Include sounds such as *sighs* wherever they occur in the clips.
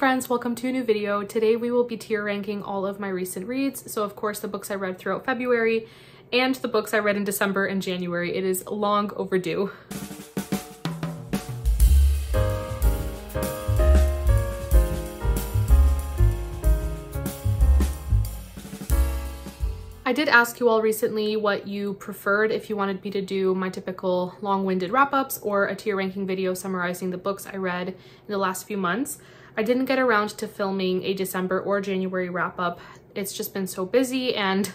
friends, welcome to a new video. Today we will be tier ranking all of my recent reads. So of course the books I read throughout February and the books I read in December and January. It is long overdue. I did ask you all recently what you preferred if you wanted me to do my typical long-winded wrap-ups or a tier ranking video summarizing the books I read in the last few months. I didn't get around to filming a December or January wrap-up. It's just been so busy and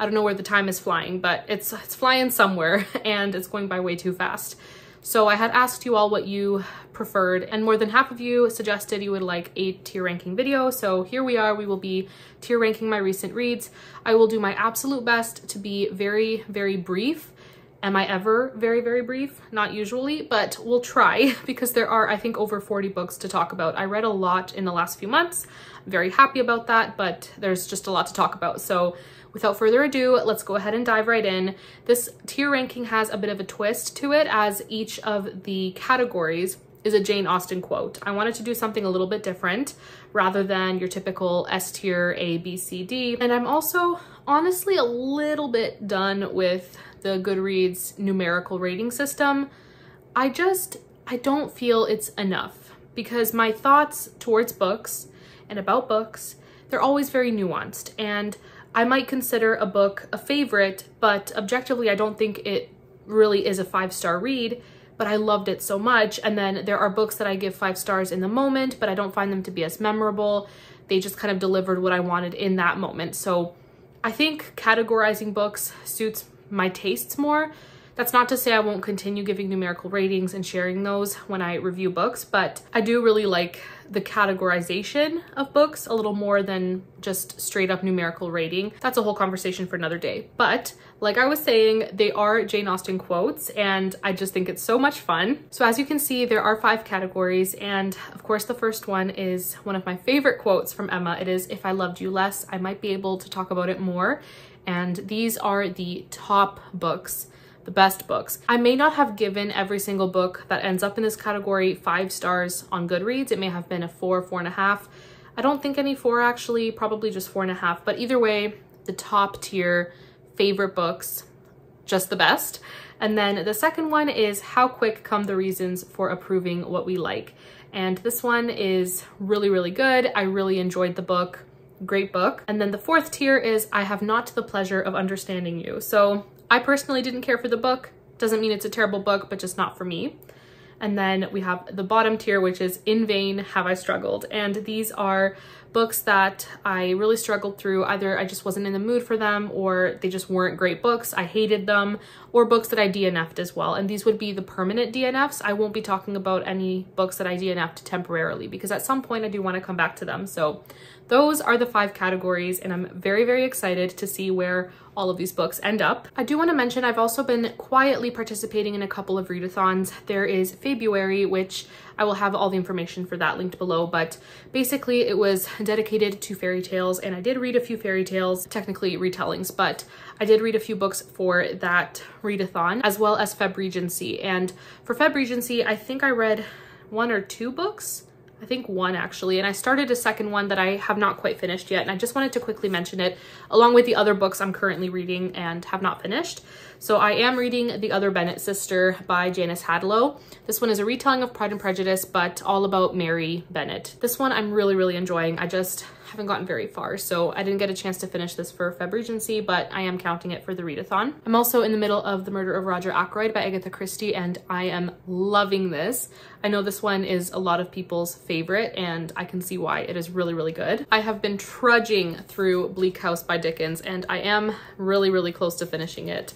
I don't know where the time is flying, but it's, it's flying somewhere *laughs* and it's going by way too fast. So I had asked you all what you preferred and more than half of you suggested you would like a tier ranking video. So here we are, we will be tier ranking my recent reads. I will do my absolute best to be very, very brief. Am I ever very, very brief? Not usually, but we'll try *laughs* because there are, I think, over 40 books to talk about. I read a lot in the last few months. I'm very happy about that, but there's just a lot to talk about. So without further ado, let's go ahead and dive right in. This tier ranking has a bit of a twist to it as each of the categories is a Jane Austen quote. I wanted to do something a little bit different rather than your typical S tier A, B, C, D. And I'm also honestly a little bit done with the Goodreads numerical rating system. I just, I don't feel it's enough because my thoughts towards books and about books, they're always very nuanced. And I might consider a book a favorite, but objectively, I don't think it really is a five-star read, but I loved it so much. And then there are books that I give five stars in the moment, but I don't find them to be as memorable. They just kind of delivered what I wanted in that moment. So I think categorizing books suits my tastes more. That's not to say I won't continue giving numerical ratings and sharing those when I review books, but I do really like the categorization of books a little more than just straight up numerical rating. That's a whole conversation for another day. But like I was saying, they are Jane Austen quotes and I just think it's so much fun. So as you can see, there are five categories. And of course, the first one is one of my favorite quotes from Emma. It is, if I loved you less, I might be able to talk about it more. And these are the top books the best books. I may not have given every single book that ends up in this category five stars on Goodreads. It may have been a four, four and a half. I don't think any four actually, probably just four and a half. But either way, the top tier favorite books, just the best. And then the second one is how quick come the reasons for approving what we like. And this one is really, really good. I really enjoyed the book. Great book. And then the fourth tier is I have not the pleasure of understanding you. So I personally didn't care for the book. Doesn't mean it's a terrible book, but just not for me. And then we have the bottom tier, which is In Vain Have I Struggled. And these are books that I really struggled through. Either I just wasn't in the mood for them or they just weren't great books. I hated them or books that I DNF'd as well. And these would be the permanent DNFs. I won't be talking about any books that I DNF'd temporarily because at some point I do want to come back to them. So those are the five categories and I'm very, very excited to see where all of these books end up. I do want to mention I've also been quietly participating in a couple of readathons. There is Faebruary, which I will have all the information for that linked below, but basically it was dedicated to fairy tales and I did read a few fairy tales, technically retellings, but I did read a few books for that readathon as well as Feb Regency. And for Feb Regency, I think I read one or two books I think one actually, and I started a second one that I have not quite finished yet, and I just wanted to quickly mention it along with the other books I'm currently reading and have not finished. So I am reading The Other Bennet Sister by Janice Hadlow. This one is a retelling of Pride and Prejudice, but all about Mary Bennet. This one I'm really, really enjoying. I just haven't gotten very far, so I didn't get a chance to finish this for Feb Regency, but I am counting it for the readathon. I'm also in the middle of The Murder of Roger Ackroyd by Agatha Christie, and I am loving this. I know this one is a lot of people's favorite, and I can see why. It is really, really good. I have been trudging through Bleak House by Dickens, and I am really, really close to finishing it.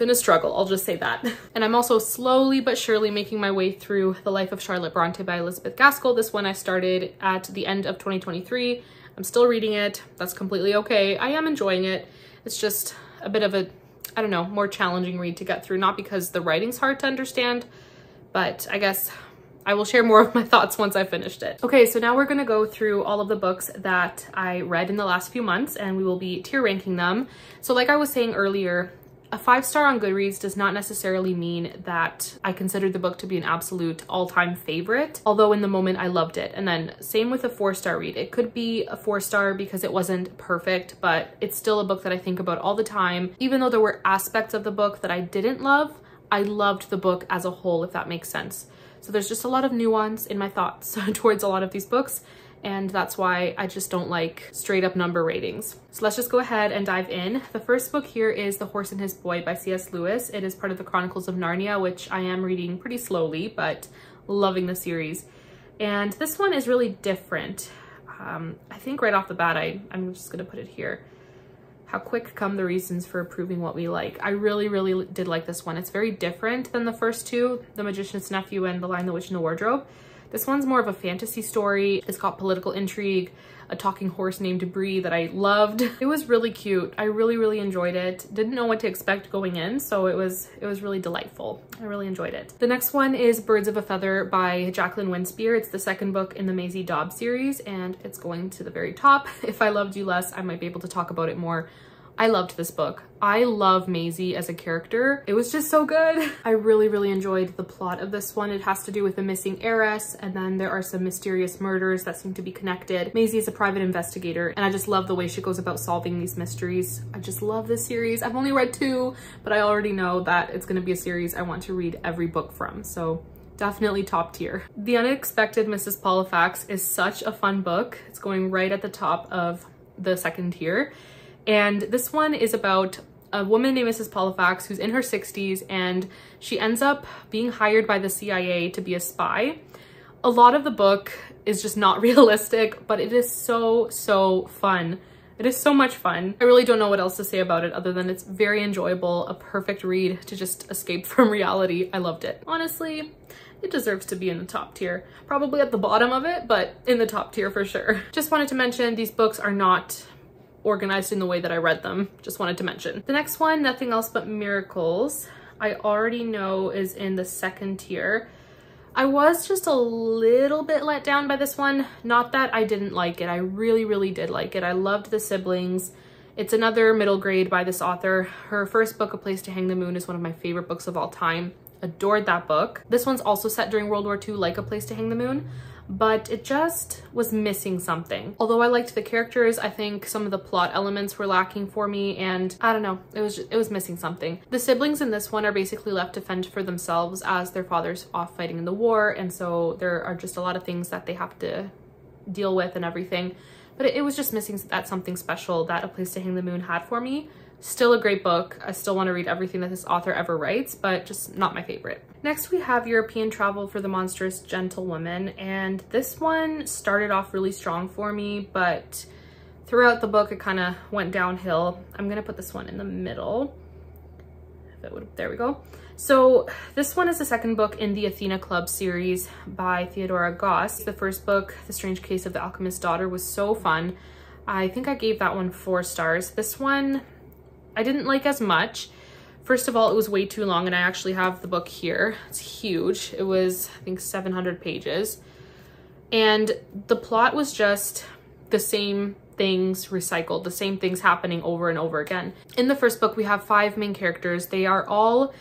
Been a struggle, I'll just say that. *laughs* And I'm also slowly but surely making my way through The Life of Charlotte Bronte by Elizabeth Gaskell. This one I started at the end of 2023. I'm still reading it. That's completely okay. I am enjoying it. It's just a bit of a, I don't know, more challenging read to get through. Not because the writing's hard to understand, but I guess I will share more of my *laughs* thoughts once I finished it. Okay, so now we're gonna go through all of the books that I read in the last few months and we will be tier ranking them. So like I was saying earlier, A five star on Goodreads does not necessarily mean that I considered the book to be an absolute all-time favorite, although in the moment I loved it. And then same with a four star read. It could be a four star because it wasn't perfect, but it's still a book that I think about all the time. Even though there were aspects of the book that I didn't love, I loved the book as a whole, if that makes sense. So there's just a lot of nuance in my thoughts *laughs* towards a lot of these books and that's why I just don't like straight up number ratings. So let's just go ahead and dive in. The first book here is The Horse and His Boy by C.S. Lewis. It is part of the Chronicles of Narnia, which I am reading pretty slowly, but loving the series. And this one is really different. Um, I think right off the bat, I, I'm just gonna put it here. How quick come the reasons for approving what we like. I really, really did like this one. It's very different than the first two, The Magician's Nephew and The Lion, the Witch, and the Wardrobe. This one's more of a fantasy story. It's got political intrigue, a talking horse named Bree that I loved. *laughs* It was really cute. I really, really enjoyed it. Didn't know what to expect going in, so it was it was really delightful. I really enjoyed it. The next one is Birds of a Feather by Jacqueline Winspear. It's the second book in the Maisie Dobbs series, and it's going to the very top. *laughs* If I loved you less, I might be able to talk about it more I loved this book. I love Maisie as a character. It was just so good. *laughs* I really, really enjoyed the plot of this one. It has to do with a missing heiress, and then there are some mysterious murders that seem to be connected. Maisie is a private investigator, and I just love the way she goes about solving these mysteries. I just love this series. I've only read two, but I already know that it's gonna be a series I want to read every book from, so definitely top tier. The Unexpected Mrs. Pollifax is such a fun book. It's going right at the top of the second tier. And this one is about a woman named Mrs. Pollifax who's in her 60s and she ends up being hired by the CIA to be a spy. A lot of the book is just not *laughs* realistic, but it is so, so fun. It is so much fun. I really don't know what else to say about it other than it's very enjoyable, a perfect read to just escape *laughs* from reality. I loved it. Honestly, it deserves to be in the top tier. Probably at the bottom of it, but in the top tier for sure. *laughs* Just wanted to mention these books are not organized in the way that I read them. Just wanted to mention. The next one, Nothing Else But Miracles, I already know is in the second tier. I was just a little bit let down by this one. Not that I didn't like it. I really, really did like it. I loved the siblings. It's another middle grade by this author. Her first book, A Place to Hang the Moon, is one of my favorite books of all time. Adored that book. This one's also set during World War II, like A Place to Hang the Moon, but it just was missing something. Although I liked the characters, I think some of the plot elements were lacking for me and I don't know, it was just, it was missing something. The siblings in this one are basically left to fend for themselves as their father's off fighting in the war and so there are just a lot of things that they have to deal with and everything. But it, it was just missing that something special that A Place to Hang the Moon had for me. Still a great book. I still want to read everything that this author ever writes, but just not my favorite. Next, we have European Travel for the Monstrous Gentlewoman, and this one started off really strong for me, but throughout the book, it kind of went downhill. I'm going to put this one in the middle. Would, there we go. So this one is the second book in the Athena Club series by Theodora Goss. The first book, The Strange Case of the Alchemist's Daughter, was so fun. I think I gave that one four stars. This one, I didn't like as much. First of all, it was way too long and I actually have the book here. It's huge. It was, I think, 700 pages. And the plot was just the same things recycled, the same things happening over and over again. In the first book, we have five main characters. They are all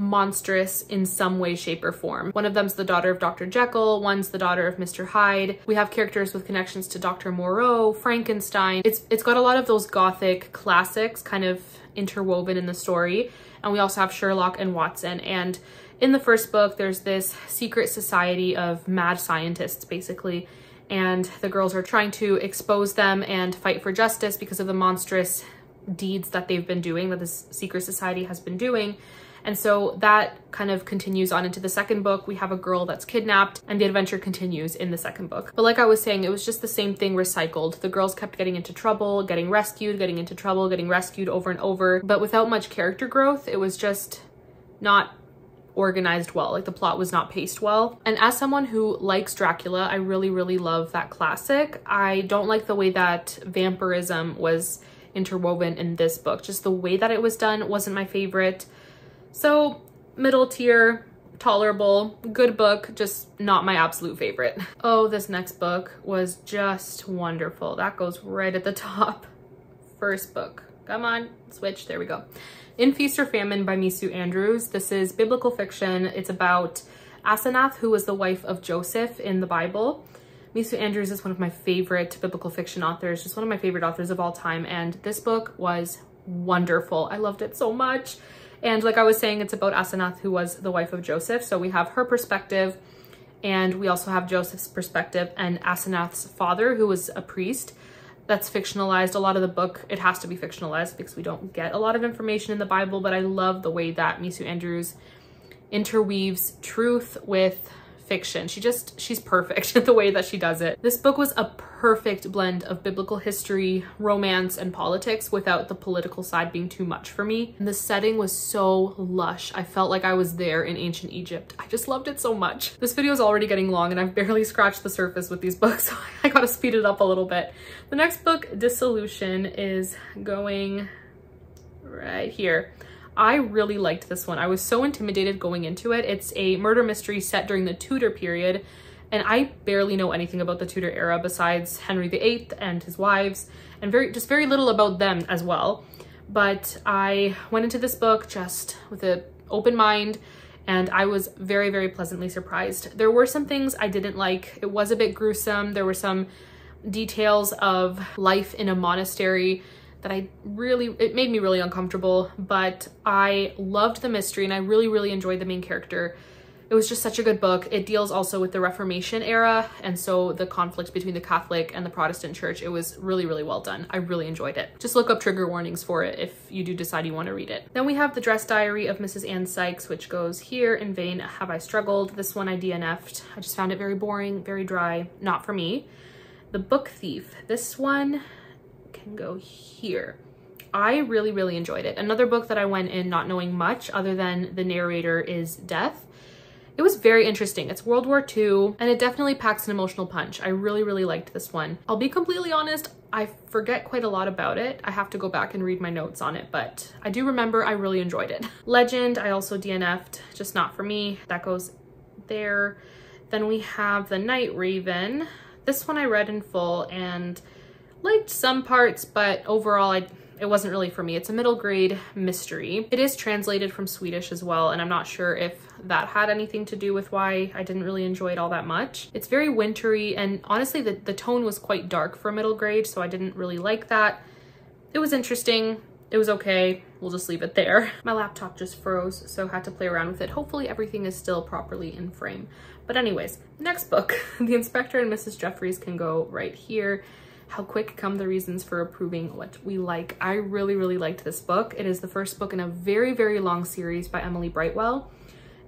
monstrous in some way, shape, or form. One of them's the daughter of Dr. Jekyll, one's the daughter of Mr. Hyde. We have characters with connections to Dr. Moreau, Frankenstein. It's It's got a lot of those gothic classics kind of interwoven in the story. And we also have Sherlock and Watson. And in the first book, there's this secret society of mad scientists, basically. And the girls are trying to expose them and fight for justice because of the monstrous deeds that they've been doing, that this secret society has been doing. And so that kind of continues on into the second book. We have a girl that's kidnapped and the adventure continues in the second book. But like I was saying, it was just the same thing recycled. The girls kept getting into trouble, getting rescued, getting into trouble, getting rescued over and over. But without much character growth, it was just not organized well. Like the plot was not paced well. And as someone who likes Dracula, I really, really love that classic. I don't like the way that vampirism was interwoven in this book. Just the way that it was done wasn't my favorite. So middle tier, tolerable, good book, just not my absolute favorite. *laughs* Oh, this next book was just wonderful. That goes right at the *laughs* top. First book Come on, switch, there we go. In Feast or Famine by Mesu Andrews. This is biblical fiction. It's about Asenath, who was the wife of Joseph in the Bible. Mesu Andrews is one of my favorite biblical fiction authors, just one of my favorite authors of all time. And this book was wonderful. I loved it so much. And like I was saying, it's about Asenath, who was the wife of Joseph. So we have her perspective, and we also have Joseph's perspective and Asenath's father, who was a priest. That's fictionalized. A lot of the book, it has to be fictionalized because we don't get a lot of information in the Bible, but I love the way that Mesu Andrews interweaves truth with fiction. She just, she's perfect *laughs* the way that she does it. This book was a perfect blend of biblical history, romance, and politics without the political side being too much for me. And the setting was so lush. I felt like I was there in ancient Egypt. I just loved it so much. This video is already getting long and I've barely *laughs* scratched the surface with these books, so *laughs* I gotta speed it up a little bit. The next book, Dissolution, is going right here. I really liked this one. I was so intimidated going into it. It's a murder mystery set during the Tudor period, and I barely know anything about the Tudor era besides Henry VIII and his wives, and very just very little about them as well. But I went into this book just with an open mind, and I was very, very pleasantly surprised. There were some things I didn't like. It was a bit gruesome. There were some details of life in a monastery that I really, it made me really uncomfortable, but I loved the mystery and I really, really enjoyed the main character. It was just such a good book. It deals also with the Reformation era and so the conflict between the Catholic and the Protestant church. It was really, really well done. I really enjoyed it. Just look up trigger warnings for it if you do decide you want to read it. Then we have The Dress Diary of Mrs. Anne Sykes, which goes here in vain have I struggled. This one I DNF'd. I just found it very boring, very dry, not for me. The Book Thief. This one can go here. I really, really enjoyed it. Another book that I went in not knowing much other than the narrator is Death. It was very interesting. It's World War II and it definitely packs an emotional punch. I really, really liked this one. I'll be completely honest, I forget quite a lot about it. I have to go back and read my notes on it, but I do remember I really enjoyed it. *laughs* Legend, I also DNF'd, just not for me. That goes there. Then we have The Night Raven. This one I read in full and liked some parts, but overall I it wasn't really for me. It's a middle grade mystery. It is translated from Swedish as well, and I'm not sure if that had anything to do with why I didn't really enjoy it all that much. It's very wintry, and honestly, the, the tone was quite dark for middle grade, so I didn't really like that. It was interesting. It was okay. We'll just leave it there. *laughs* My laptop just froze, so had to play around with it. Hopefully everything is still properly in frame. But anyways, next book. *laughs* the Inspector and Mrs. Jeffries can go right here. How Quick Come the Reasons for Approving What We Like. I really, really liked this book. It is the first book in a very, very long series by Emily Brightwell.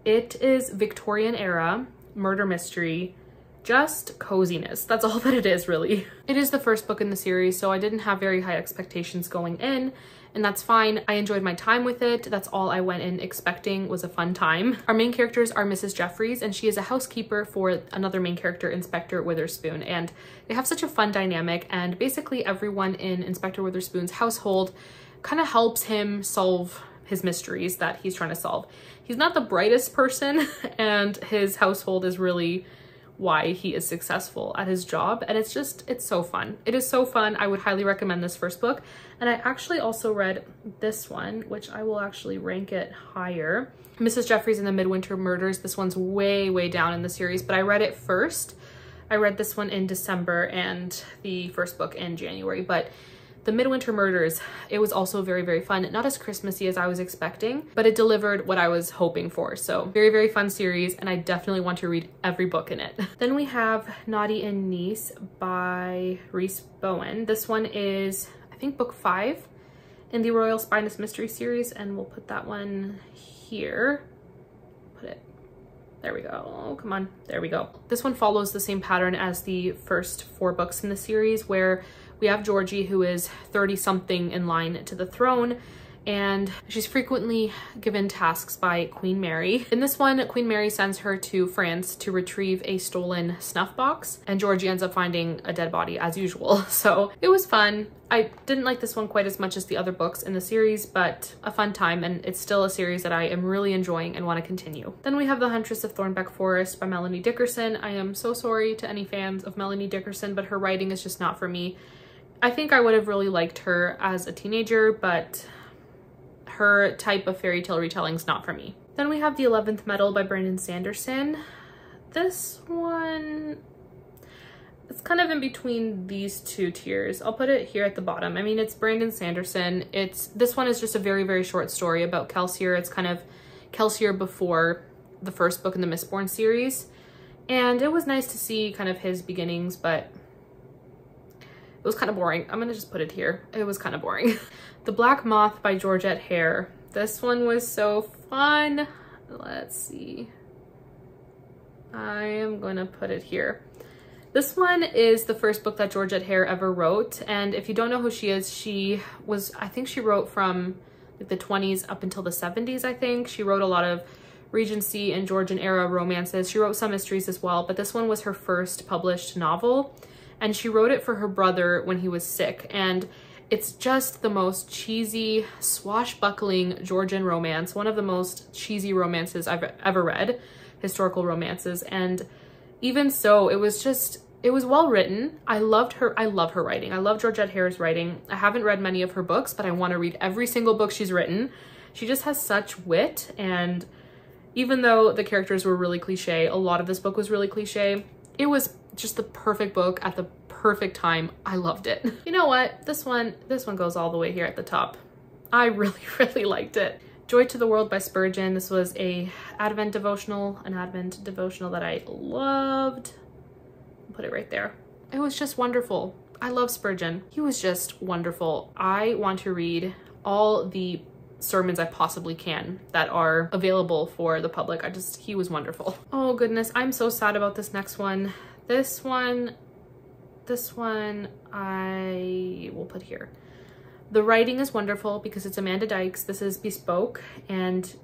It is Victorian era, murder mystery, just coziness. That's all *laughs* that it is, really. It is the first book in the series, so I didn't have very high expectations going in and that's fine. I enjoyed my time with it. That's all I went in expecting was a fun time. Our main characters are Mrs. Jeffries and she is a housekeeper for another main character, Inspector Witherspoon. And they have such a fun dynamic and basically everyone in Inspector Witherspoon's household kind of helps him solve his mysteries that he's trying to solve. He's not the brightest person *laughs* and his household is really why he is successful at his job and it's just it's so fun. It is so fun. I would highly recommend this first book. And i actually also read this one which i will actually rank it higher. Mrs jeffries and the midwinter murders. This one's way way down in the series but i read it first. I read this one in december and the first book in january but the Midwinter Murders, it was also very, very fun. Not as Christmassy as I was expecting, but it delivered what I was hoping for. So very, very fun series, and I definitely want to read every book in it. *laughs* then we have Naughty in Nice by Rhys Bowen. This one is, I think, book five in the Royal Spyness Mystery series, and we'll put that one here. Put it there we go. Oh, come on. There we go. This one follows the same pattern as the first four books in the series where we have Georgie, who is 30 something in line to the throne, and she's frequently given tasks by Queen Mary. In this one, Queen Mary sends her to France to retrieve a stolen snuff box, and Georgie ends up finding a dead body as usual. *laughs* So it was fun. I didn't like this one quite as much as the other books in the series, but a fun time, and it's still a series that I am really enjoying and want to continue. Then we have The Huntress of Thornbeck Forest by Melanie Dickerson. I am so sorry to any fans of Melanie Dickerson, but her writing is just not for me. I think I would have really liked her as a teenager, but her type of fairy tale retelling is not for me. Then we have The 11th Metal by Brandon Sanderson. This one, it's kind of in between these two tiers. I'll put it here at the bottom. I mean, it's Brandon Sanderson. It's This one is just a very, very short story about Kelsier. It's kind of Kelsier before the first book in the Mistborn series. And it was nice to see kind of his beginnings, but it was kind of boring. I'm gonna just put it here. It was kind of boring. *laughs* the Black Moth by Georgette Heyer. This one was so fun. Let's see. I am gonna put it here. This one is the first book that Georgette Heyer ever wrote. And if you don't know who she is, she was, I think she wrote from like the 20s up until the 70s, I think. She wrote a lot of Regency and Georgian era romances. She wrote some mysteries as well, but this one was her first published novel. And she wrote it for her brother when he was sick. And it's just the most cheesy, swashbuckling Georgian romance, one of the most cheesy romances I've ever read, historical romances. And even so, it was just, it was well written. I loved her, I love her writing. I love Georgette Heyer's writing. I haven't read many of her books, but I want to read every single book she's written. She just has such wit and even though the characters were really cliche, a lot of this book was really cliche, it was just the perfect book at the perfect time. I loved it. *laughs* You know what? This one, this one goes all the way here at the top. I *laughs* really, really liked it. Joy to the World by Spurgeon. This was a Advent devotional, an Advent devotional that I loved. Put it right there. It was just wonderful. I love Spurgeon. He was just wonderful. I want to read all the sermons I possibly can that are available for the public. I just, he was wonderful. Oh goodness, I'm so sad about this next one. This one, this one I will put here. The writing is wonderful because it's Amanda Dykes. This is Bespoke and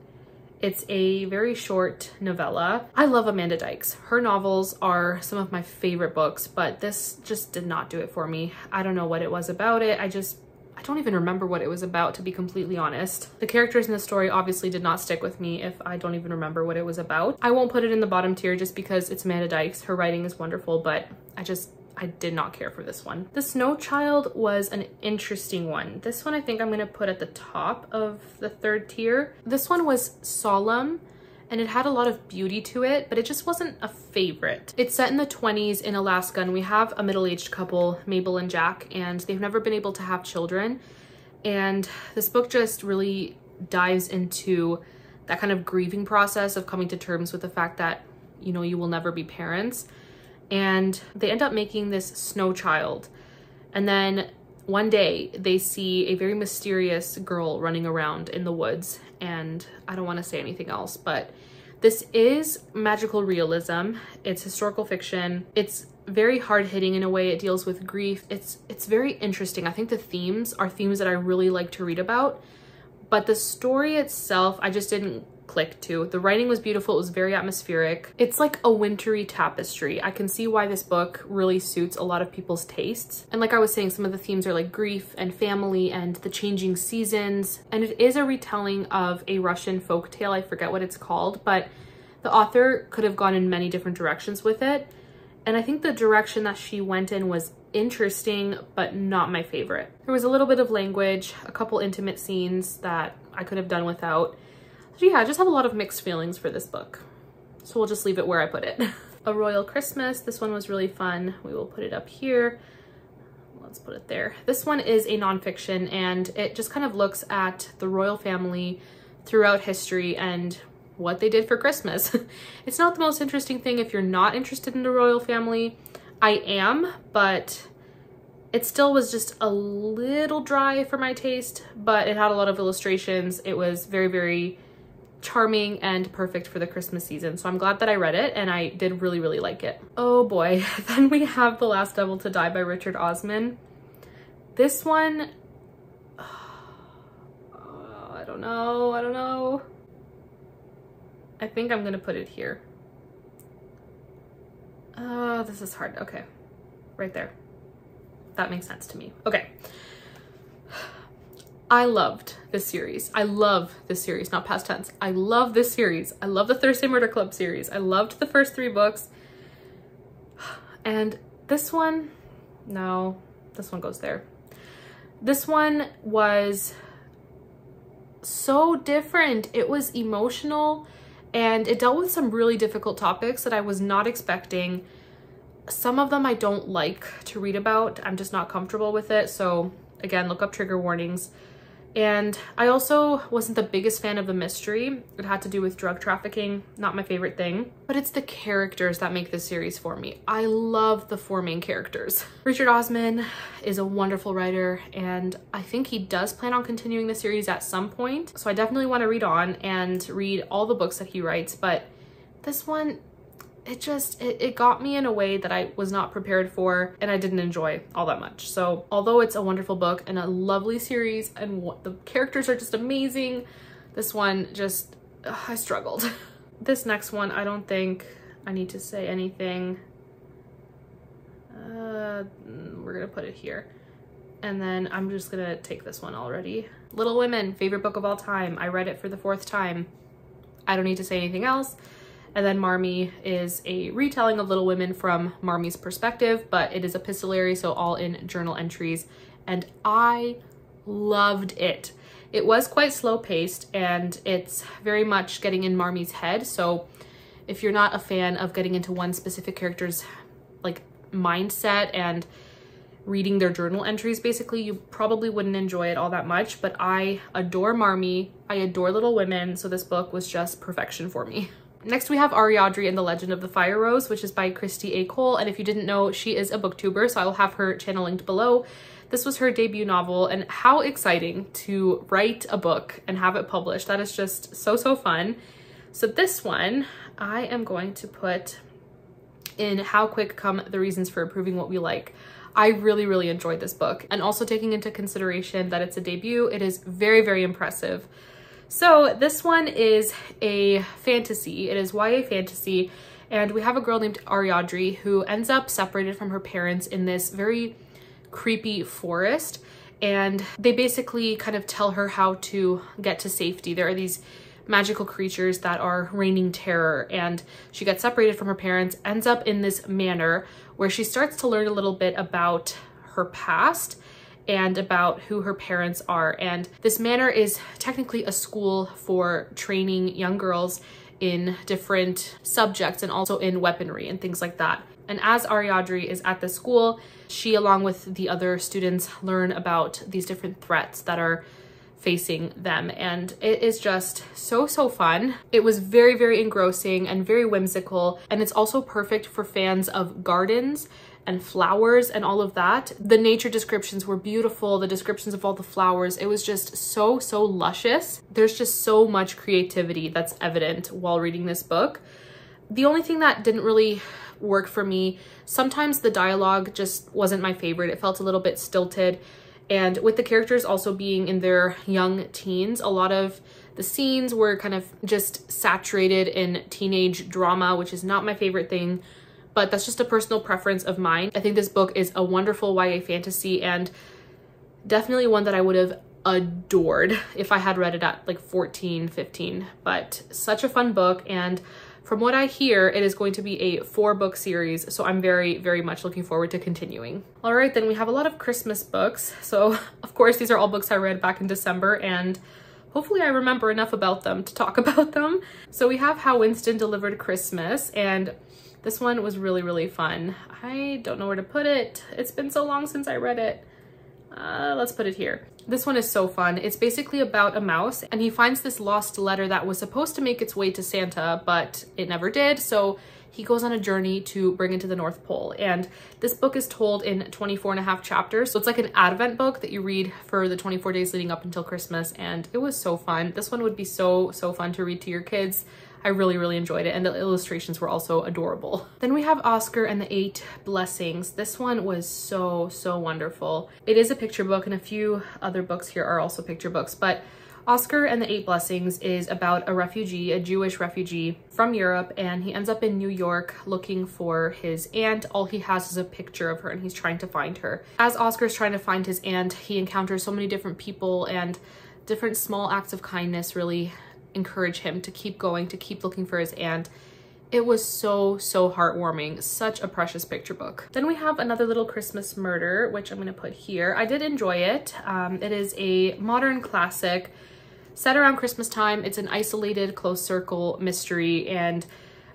it's a very short novella. I love Amanda Dykes. Her novels are some of my favorite books, but this just did not do it for me. I don't know what it was about it. I just, I don't even remember what it was about, to be completely honest. The characters in the story obviously did not stick with me if I don't even remember what it was about. I won't put it in the bottom tier just because it's Amanda Dykes. Her writing is wonderful, but I just I did not care for this one. The Snow Child was an interesting one. This one I think I'm gonna put at the top of the third tier. This one was solemn and it had a lot of beauty to it, but it just wasn't a favorite. It's set in the 20s in Alaska and we have a middle-aged couple, Mabel and Jack, and they've never been able to have children. And this book just really dives into that kind of grieving process of coming to terms with the fact that, you know, you will never be parents and they end up making this snow child. And then one day they see a very mysterious girl running around in the woods and I don't want to say anything else, but this is magical realism. It's historical fiction. It's very hard hitting in a way. It deals with grief. It's it's very interesting. I think the themes are themes that I really like to read about, but the story itself, I just didn't click to. The writing was beautiful. It was very atmospheric. It's like a wintry tapestry. I can see why this book really suits a lot of people's tastes. And like I was saying, some of the themes are like grief and family and the changing seasons. And it is a retelling of a Russian folk tale. I forget what it's called, but the author could have gone in many different directions with it. And I think the direction that she went in was interesting, but not my favorite. There was a little bit of language, a couple intimate scenes that I could have done without. So yeah, I just have a lot of mixed feelings for this book. So we'll just leave it where I put it. *laughs* a Royal Christmas. This one was really fun. We will put it up here. Let's put it there. This one is a nonfiction and it just kind of looks at the royal family throughout history and what they did for Christmas. *laughs* it's not the most interesting thing if you're not interested in the royal family. I am, but it still was just a little dry for my taste, but it had a lot of illustrations. It was very, very charming and perfect for the Christmas season. So I'm glad that I read it and I did really, really like it. Oh boy. *laughs* then we have The Last Devil to Die by Richard Osman. This one, oh, *sighs* I don't know, I don't know. I think I'm gonna put it here. Oh, this is hard. Okay, right there. That makes sense to me. Okay. I loved this series. I love this series, not past tense. I love this series. I love the Thursday Murder Club series. I loved the first three books. *sighs* And this one, no, this one goes there. This one was so different. It was emotional and it dealt with some really difficult topics that I was not expecting. Some of them I don't like to read about. I'm just not comfortable with it. So again, look up trigger warnings. And I also wasn't the biggest fan of the mystery. It had to do with drug trafficking, not my favorite thing. But it's the characters that make this series for me. I love the four main characters. Richard Osman is a wonderful writer and I think he does plan on continuing the series at some point. So I definitely want to read on and read all the books that he writes, but this one it just it, it got me in a way that I was not prepared for and I didn't enjoy all that much. So although it's a wonderful book and a lovely series and what, the characters are just amazing, this one just ugh, I struggled. *laughs* this next one, I don't think I need to say anything. Uh, we're gonna put it here. And then I'm just gonna take this one already. Little Women, favorite book of all time. I read it for the fourth time. I don't need to say anything else. And then Marmee is a retelling of Little Women from Marmee's perspective, but it is epistolary, so all in journal entries. And I loved it. It was quite slow paced and it's very much getting in Marmee's head. So if you're not a fan of getting into one specific character's like mindset and reading their journal entries basically you probably wouldn't enjoy it all that much but i adore marmee i adore little women so this book was just perfection for me *laughs* Next, we have Ariadne and the Legend of the Fire Rose, which is by Kristi A. Cole. And if you didn't know, she is a booktuber, so I will have her channel linked below. This was her debut novel, and how exciting to write a book and have it published. That is just so, so fun. So this one, I am going to put in How Quick Come the Reasons for Approving What We Like. I really, really enjoyed this book. And also taking into consideration that it's a debut, it is very, very impressive. So this one is a fantasy. It is YA fantasy. And we have a girl named Ariadne who ends up separated from her parents in this very creepy forest. And they basically kind of tell her how to get to safety. There are these magical creatures that are raining terror and she gets separated from her parents, ends up in this manor where she starts to learn a little bit about her past and about who her parents are. And this manor is technically a school for training young girls in different subjects and also in weaponry and things like that. And as Ariadne is at the school, she along with the other students learn about these different threats that are facing them and it is just so so fun it was very very engrossing and very whimsical and it's also perfect for fans of gardens and flowers and all of that. The nature descriptions were beautiful. The descriptions of all the flowers, it was just so, so luscious. There's just so much creativity that's evident while reading this book. The only thing that didn't really work for me, sometimes the dialogue just wasn't my favorite. It felt a little bit stilted. And with the characters also being in their young teens, a lot of the scenes were kind of just saturated in teenage drama, which is not my favorite thing but that's just a personal preference of mine. I think this book is a wonderful YA fantasy and definitely one that I would have adored if I had read it at like 14, 15, but such a fun book. And from what I hear, it is going to be a four book series. So I'm very, very much looking forward to continuing. All right, then we have a lot of Christmas books. So *laughs* of course, these are all books I read back in December and hopefully I remember enough about them to talk *laughs* about them. So we have How Winston Delivered Christmas and this one was really, really fun. I don't know where to put it. It's been so long since I read it. Uh, let's put it here. This one is so fun. It's basically about a mouse and he finds this lost letter that was supposed to make its way to Santa, but it never did. So he goes on a journey to bring it to the North Pole. And this book is told in 24 and a half chapters. So it's like an advent book that you read for the 24 days leading up until Christmas. And it was so fun. This one would be so, so fun to read to your kids. I really, really enjoyed it. And the illustrations were also adorable. Then we have Oskar and the Eight Blessings. This one was so, so wonderful. It is a picture book and a few other books here are also picture books, but Oskar and the Eight Blessings is about a refugee, a Jewish refugee from Europe, and he ends up in New York looking for his aunt. All he has is a picture of her and he's trying to find her. As Oskar's trying to find his aunt, he encounters so many different people and different small acts of kindness really encourage him to keep going, to keep looking for his aunt. It was so, so heartwarming. Such a precious picture book. Then we have another little Christmas murder, which I'm gonna put here. I did enjoy it. Um, it is a modern classic set around Christmas time. It's an isolated close circle mystery and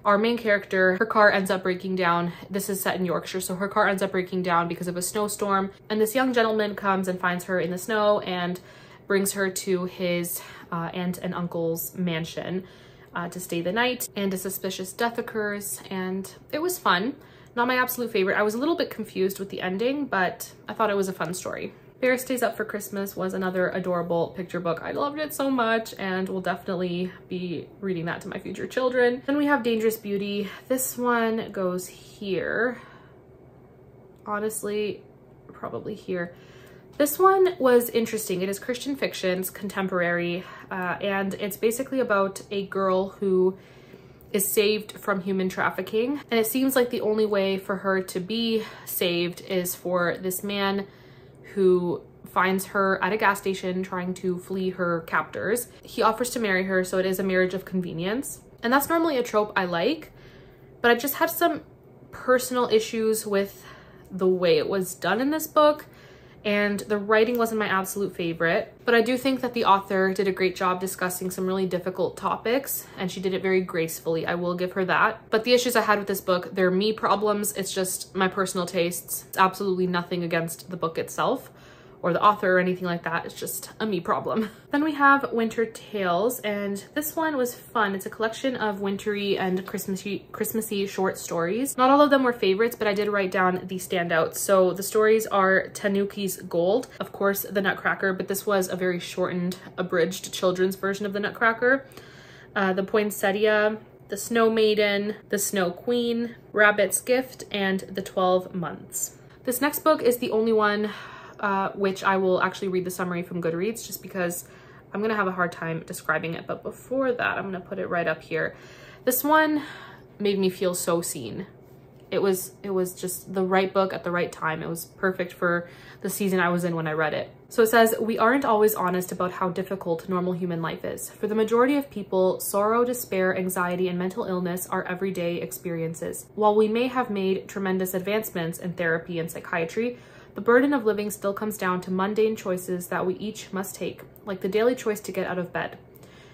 our main character, her car ends up breaking down. This is set in Yorkshire, so her car ends up breaking down because of a snowstorm. And this young gentleman comes and finds her in the snow and brings her to his uh, aunt and uncle's mansion uh, to stay the night and a suspicious death occurs and it was fun. Not my absolute favorite. I was a little bit confused with the ending, but I thought it was a fun story. Bear Stays Up for Christmas was another adorable picture book. I loved it so much and will definitely be reading that to my future children. Then we have Dangerous Beauty. This one goes here. Honestly, probably here. This one was interesting. It is Christian fictions, contemporary, uh, and it's basically about a girl who is saved from human trafficking. And it seems like the only way for her to be saved is for this man who finds her at a gas station trying to flee her captors. He offers to marry her, so it is a marriage of convenience. And that's normally a trope I like, but I just had some personal issues with the way it was done in this book and the writing wasn't my absolute favorite, but I do think that the author did a great job discussing some really difficult topics and she did it very gracefully. I will give her that. But the issues I had with this book, they're me problems. It's just my personal tastes. It's absolutely nothing against the book itself or the author or anything like that. It's just a me problem. *laughs* Then we have Winter Tales, and this one was fun. It's a collection of wintry and Christmassy, Christmassy short stories. Not all of them were favorites, but I did write down the standouts. So the stories are Tanuki's Gold, of course, The Nutcracker, but this was a very shortened, abridged children's version of The Nutcracker. Uh, the Poinsettia, the Snow Maiden, The Snow Queen, Rabbit's Gift, and The 12 Months. This next book is the only one uh, which I will actually read the summary from Goodreads just because I'm gonna have a hard time describing it. But before that, I'm gonna put it right up here. This one made me feel so seen. It was, it was just the right book at the right time. It was perfect for the season I was in when I read it. So it says, we aren't always honest about how difficult normal human life is. For the majority of people, sorrow, despair, anxiety, and mental illness are everyday experiences. While we may have made tremendous advancements in therapy and psychiatry, the burden of living still comes down to mundane choices that we each must take, like the daily choice to get out of bed.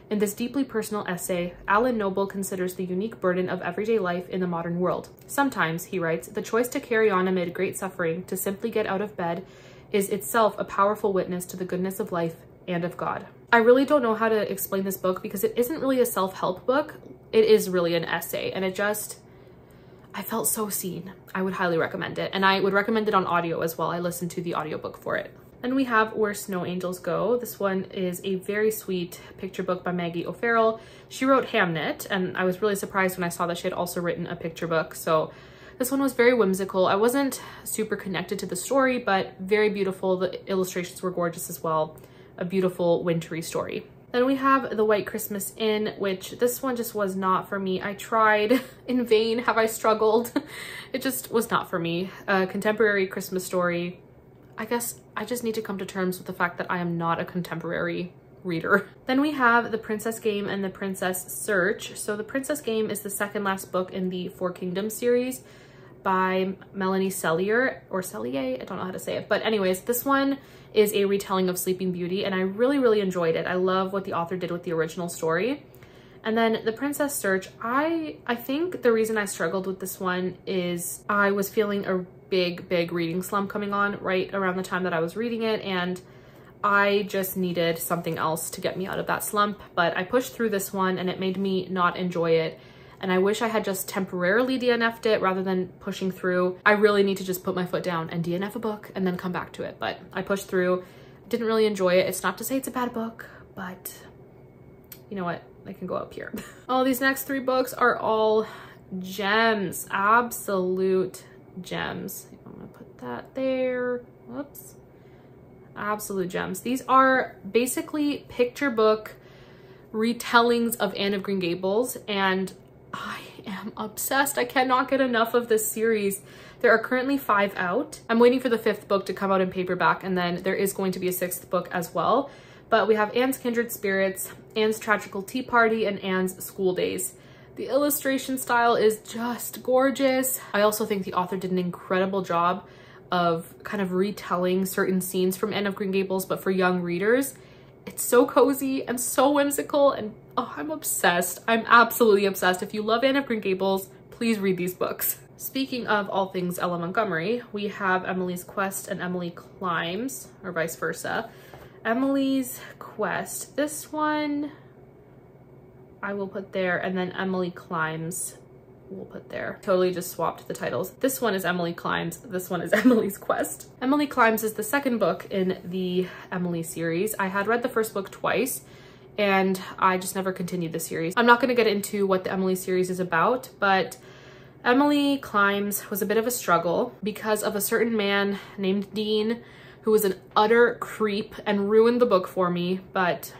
In this deeply personal essay, Alan Noble considers the unique burden of everyday life in the modern world. Sometimes, he writes, the choice to carry on amid great suffering, to simply get out of bed, is itself a powerful witness to the goodness of life and of God. I really don't know how to explain this book because it isn't really a self-help book. It is really an essay and it just, I felt so seen. I would highly recommend it. And I would recommend it on audio as well. I listened to the audiobook for it. Then we have Where Snow Angels Go. This one is a very sweet picture book by Maggie O'Farrell. She wrote Hamnet, and I was really surprised when I saw that she had also written a picture book. So this one was very whimsical. I wasn't super connected to the story, but very beautiful. The illustrations were gorgeous as well. A beautiful wintry story. Then we have The White Christmas Inn, which this one just was not for me. I tried *laughs* in vain. Have I struggled? *laughs* it just was not for me. A contemporary Christmas story. I guess I just need to come to terms with the fact that I am not a contemporary reader. *laughs* Then we have The Princess Game and The Princess Search. So The Princess Game is the second last book in the Four Kingdoms series by Melanie Sellier or Cellier, I don't know how to say it. But anyways, this one is a retelling of Sleeping Beauty and I really, really enjoyed it. I love what the author did with the original story. And then The Princess Search, I, I think the reason I struggled with this one is I was feeling a big, big reading slump coming on right around the time that I was reading it and I just needed something else to get me out of that slump. But I pushed through this one and it made me not enjoy it and I wish I had just temporarily DNF'd it rather than pushing through. I really need to just put my foot down and DNF a book and then come back to it. But I pushed through, didn't really enjoy it. It's not to say it's a bad book, but you know what? I can go up here. *laughs* all these next three books are all gems, absolute gems. I'm gonna put that there. Whoops. Absolute gems. These are basically picture book retellings of Anne of Green Gables and I am obsessed. I cannot get enough of this series. There are currently five out. I'm waiting for the fifth book to come out in paperback and then there is going to be a sixth book as well. But we have Anne's Kindred Spirits, Anne's Tragical Tea Party, and Anne's School Days. The illustration style is just gorgeous. I also think the author did an incredible job of kind of retelling certain scenes from Anne of Green Gables, but for young readers. It's so cozy and so whimsical and oh, I'm obsessed. I'm absolutely obsessed. If you love Anne of Green Gables, please read these books. Speaking of all things Ella Montgomery, we have Emily's Quest and Emily Climbs, or vice versa. Emily's Quest, this one I will put there, and then Emily Climbs we'll put there. Totally just swapped the titles. This one is Emily Climbs, this one is *laughs* Emily's Quest. Emily Climbs is the second book in the Emily series. I had read the first book twice and I just never continued the series. I'm not gonna get into what the Emily series is about, but Emily Climbs was a bit of a struggle because of a certain man named Dean who was an utter creep and ruined the book for me, but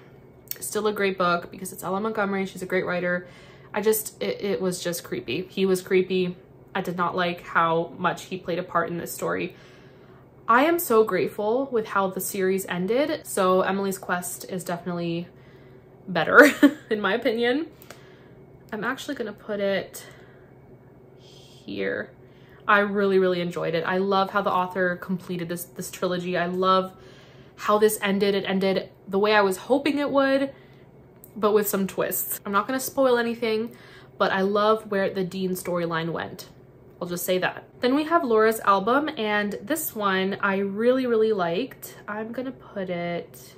still a great book because it's L.M. Montgomery, she's a great writer. I just, it, it was just creepy. He was creepy. I did not like how much he played a part in this story. I am so grateful with how the series ended. So Emily's Quest is definitely better *laughs* in my opinion. I'm actually gonna put it here. I really, really enjoyed it. I love how the author completed this, this trilogy. I love how this ended. It ended the way I was hoping it would but with some twists. I'm not gonna spoil anything, but I love where the Dean storyline went. I'll just say that. Then we have Laura's album, and this one I really, really liked. I'm gonna put it,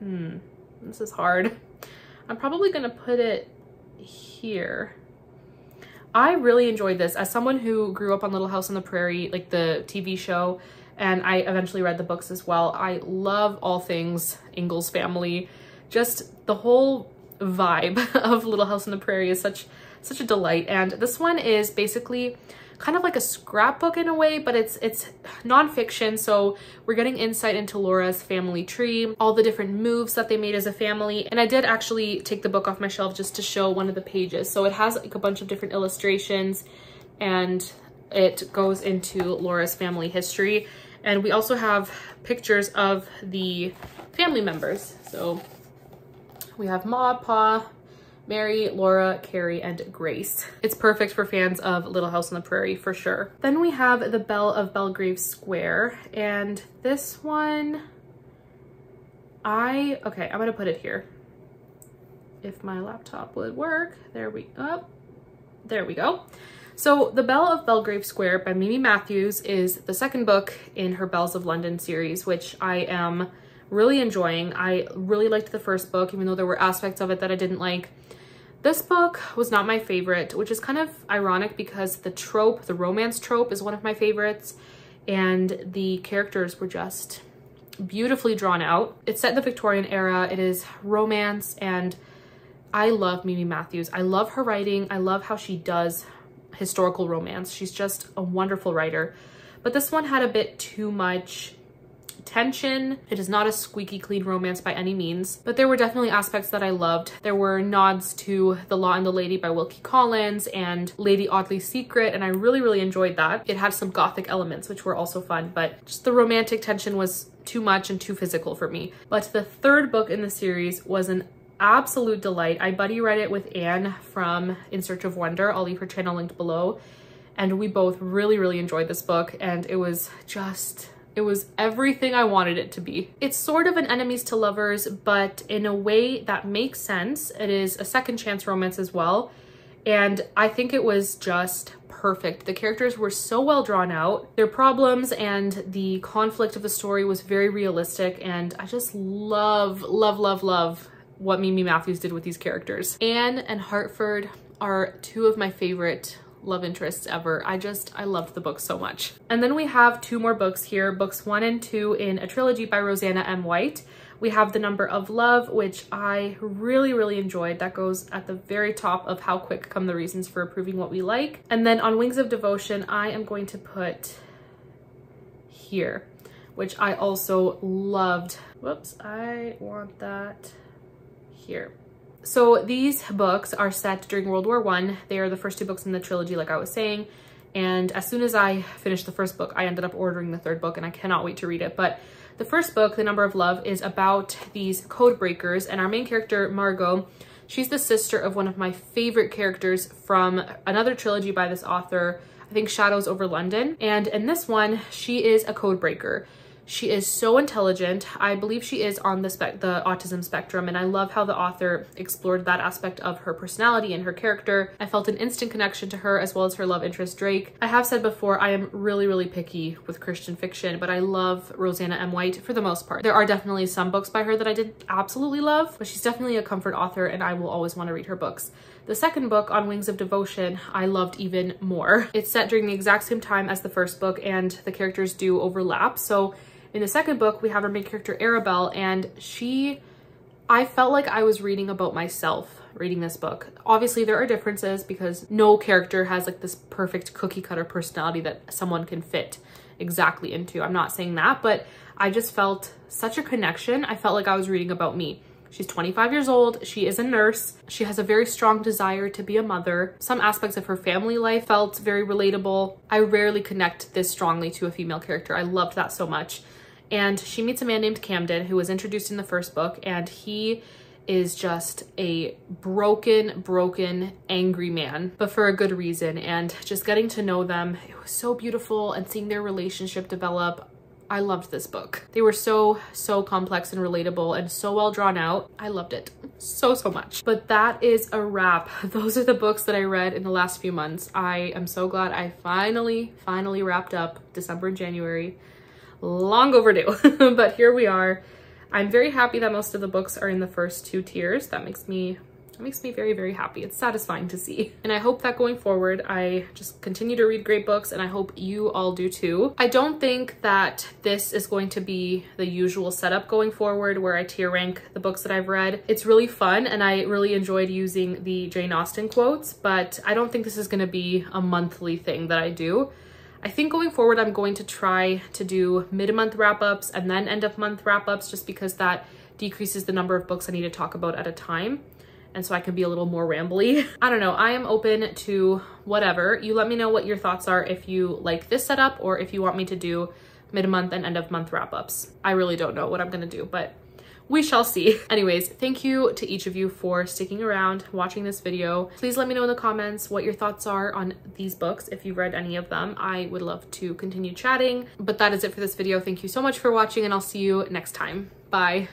hmm, this is hard. I'm probably gonna put it here. I really enjoyed this. As someone who grew up on Little House on the Prairie, like the TV show, and I eventually read the books as well. I love all things Ingalls family. Just the whole vibe *laughs* of Little House on the Prairie is such such a delight. And this one is basically kind of like a scrapbook in a way, but it's it's nonfiction. So we're getting insight into Laura's family tree, all the different moves that they made as a family. And I did actually take the book off my shelf just to show one of the pages. So it has like a bunch of different illustrations and it goes into Laura's family history. And we also have pictures of the family members. So we have Ma, Pa, Mary, Laura, Carrie, and Grace. It's perfect for fans of Little House on the Prairie for sure. Then we have The Belle of Belgrave Square. And this one, I, okay, I'm gonna put it here. If my laptop would work, there we, oh, there we go. So The Belle of Belgrave Square by Mimi Matthews is the second book in her Bells of London series, which I am really enjoying. I really liked the first book, even though there were aspects of it that I didn't like. This book was not my favorite, which is kind of ironic because the trope, the romance trope is one of my favorites and the characters were just beautifully drawn out. It's set in the Victorian era. It is romance and I love Mimi Matthews. I love her writing. I love how she does historical romance. She's just a wonderful writer. But this one had a bit too much tension. It is not a squeaky clean romance by any means, but there were definitely aspects that I loved. There were nods to The Law and the Lady by Wilkie Collins and Lady Audley's Secret, and I really, really enjoyed that. It had some gothic elements, which were also fun, but just the romantic tension was too much and too physical for me. But the third book in the series was an absolute delight. I buddy read it with Anne from In Search of Wonder. I'll leave her channel linked below. And we both really, really enjoyed this book. And it was just, it was everything I wanted it to be. It's sort of an enemies to lovers, but in a way that makes sense. It is a second chance romance as well. And I think it was just perfect. The characters were so well drawn out. Their problems and the conflict of the story was very realistic. And I just love, love, love, love what Mimi Matthews did with these characters. Anne and Hartford are two of my favorite love interests ever. I just, I loved the book so much. And then we have two more books here, books one and two in a trilogy by Roseanna M. White. We have The Number of Love, which I really, really enjoyed. That goes at the very top of How Quick Come the Reasons for Approving What We Like. And then on Wings of Devotion, I am going to put here, which I also loved. Whoops, I want that here. So these books are set during World War One. They are the first two books in the trilogy, like I was saying. And as soon as I finished the first book, I ended up ordering the third book and I cannot wait to read it. But the first book, The Number of Love, is about these code breakers and our main character, Margot, She's the sister of one of my favorite characters from another trilogy by this author, I think Shadows over London. And in this one, she is a code breaker. She is so intelligent. I believe she is on the spec the autism spectrum and I love how the author explored that aspect of her personality and her character. I felt an instant connection to her as well as her love interest Drake. I have said before I am really really picky with Christian fiction but I love Roseanna M. White for the most part. There are definitely some books by her that I did absolutely love but she's definitely a comfort author and I will always want to read her books. The second book, On Wings of Devotion, I loved even more. It's set during the exact same time as the first book and the characters do overlap so in the second book, we have our main character Arabelle, and she, I felt like I was reading about myself reading this book. Obviously, there are differences because no character has like this perfect cookie cutter personality that someone can fit exactly into. I'm not saying that, but I just felt such a connection. I felt like I was reading about me. She's 25 years old. She is a nurse. She has a very strong desire to be a mother. Some aspects of her family life felt very relatable. I rarely connect this strongly to a female character. I loved that so much and she meets a man named Camden who was introduced in the first book and he is just a broken, broken, angry man, but for a good reason. And just getting to know them, it was so beautiful and seeing their relationship develop. I loved this book. They were so, so complex and relatable and so well drawn out. I loved it so, so much. But that is a wrap. *laughs* Those are the books that I read in the last few months. I am so glad I finally, finally wrapped up December and January long overdue, *laughs* but here we are. I'm very happy that most of the books are in the first two tiers. That makes me that makes me very, very happy. It's satisfying to see. And I hope that going forward, I just continue to read great books and I hope you all do too. I don't think that this is going to be the usual setup going forward where I tier rank the books that I've read. It's really fun and I really enjoyed using the Jane Austen quotes, but I don't think this is gonna be a monthly thing that I do. I think going forward, I'm going to try to do mid-month wrap-ups and then end-of-month wrap-ups just because that decreases the number of books I need to talk about at a time. And so I can be a little more rambly. *laughs* I don't know, I am open to whatever. You let me know what your thoughts are if you like this setup or if you want me to do mid-month and end-of-month wrap-ups. I really don't know what I'm gonna do, but we shall see. *laughs* Anyways, thank you to each of you for sticking around, watching this video. Please let me know in the comments what your thoughts are on these books, if you've read any of them. I would love to continue chatting. But that is it for this video. Thank you so much for watching and I'll see you next time. Bye.